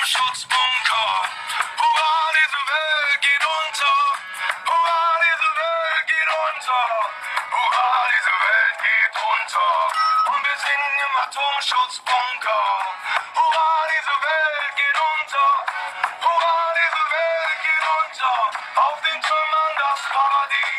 Atomschutzbunker. Hurra, diese Welt geht unter. Hurra, diese Welt geht unter. Hurra, diese Welt geht unter. Und wir singen im Atomschutzbunker. Hurra, diese Welt geht unter. Hurra, diese Welt geht unter. Auf den Trümmern das Paradies.